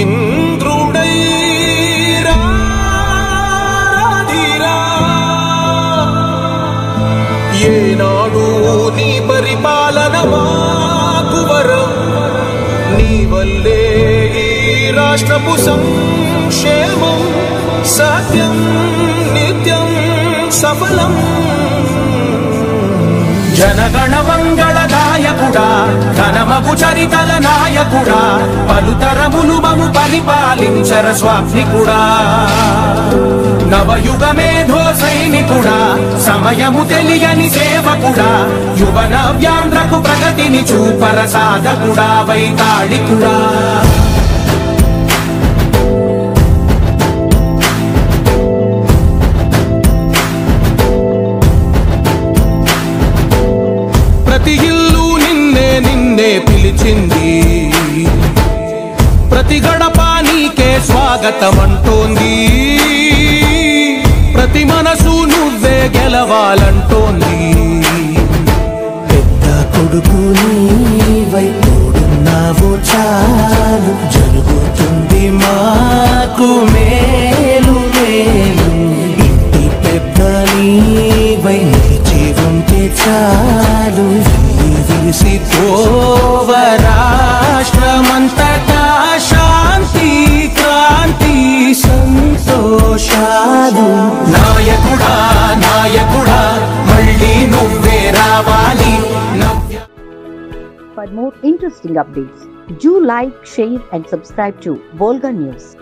ఇంద్రుడై రాధిరా ఏనాడు నీ పరిపాలన నీ వల్లే ఈ రాష్ట్రపు సంక్షేమం సత్యం నిత్యం సఫలం. జనగణ మంగళదాయకుడా ఘనమగు చరితల నాయకుడా పలుతరములు మము పరిపాలించర స్వామికుడా నవయుగ మేధో సైనికుడా సమయము తెలియని సేవకుడా యువన వ్యాంధ్రకు ప్రగతిని చూపర సాధకుడా వైతాళికుడా. ప్రతి ఇల్లు నిన్నే నిన్నే పిలిచింది. ప్రతి గడప నీకే స్వాగతం అంటోంది ప్రతి మనసు నువ్వే గెలవాలంటోంది. పెద్ద కొడుకు నీవై తోడున్నావు చాలు. జరుగుతుంది మాకు మేలు మేలు. ఇంటి పెద్ద నీవై నిలిచి ఉంటే చాలు. విసి రాష్ట్రమంతటా శాంతి క్రాంతి సంతోషాలు. More interesting updates, do like, share, and subscribe to Volga News.